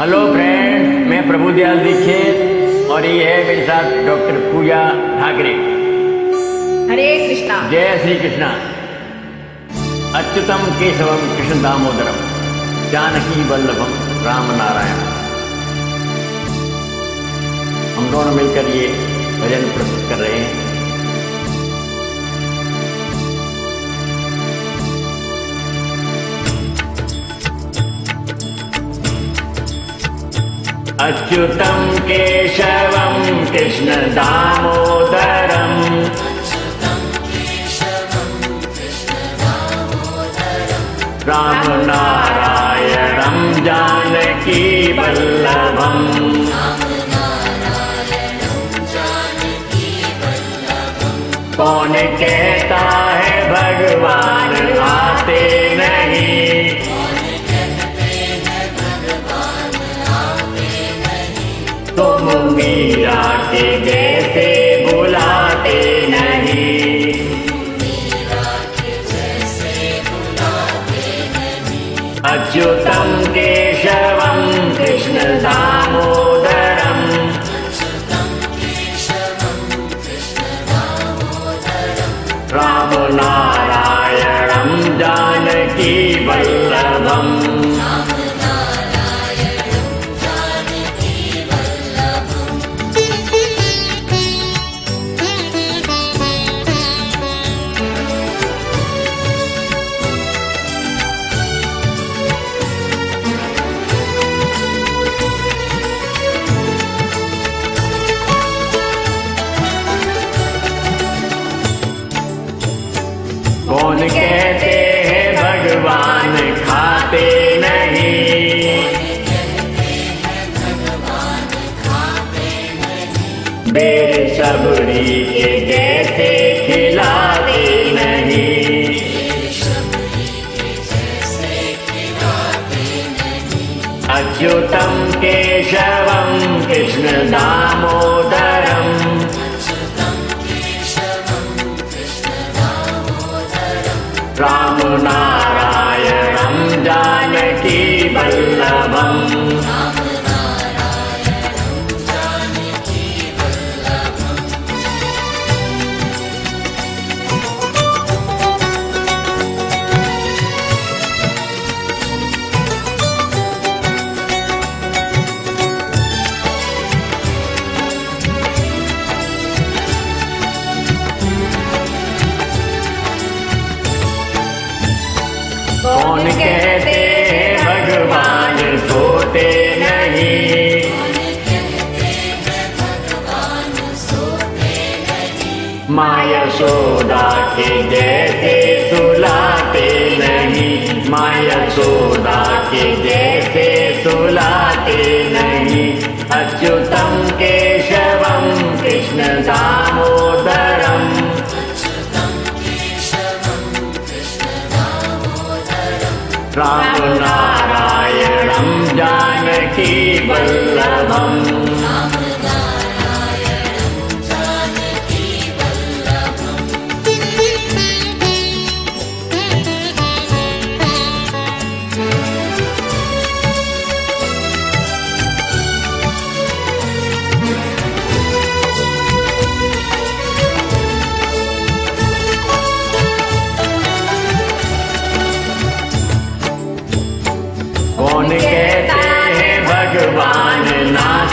Hello friends मैं प्रभुदयाल दीक्षित और ये है मेरे साथ डॉक्टर पूजा ठाकरे। हरे कृष्णा। जय श्री कृष्णा। अच्युतम केशवम कृष्ण दामोदरम। जानकी वल्लभम राम नारायण। हम दोनों मिलकर ये भजन प्रस्तुत कर रहे हैं। अच्युतं केशवं कृष्णदामोदरम्। रामनारायणं जानकी वल्लभम्। कौन कहता मीरा के जैसे बुलाते नहीं। अच्युतं केशवं कृष्ण दामोदरम् कहते हैं भगवान खाते नहीं। सबरी के जैसे खिलाते नहीं। अच्युतं केशवं कृष्ण दामोदरम् रामनारायणं जानकी वल्लभम् कौन कहते भगवान? सोते नहीं। माया सोदा के जैसे सुलाते नहीं। माया सोदा के जैसे सुलाते नहीं। अच्युतम केशवम कृष्ण रामनारायणं जानकी वल्लभम्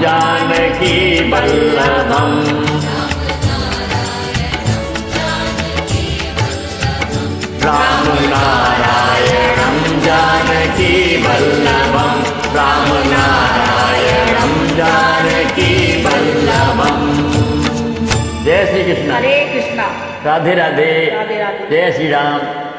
जानकी वल्लभम् रामनारायणं जानकी वल्लभम् रामनारायणं जानकी वल्लभम् जय श्री कृष्ण। हरे कृष्णा। राधे राधे। जय श्री राम।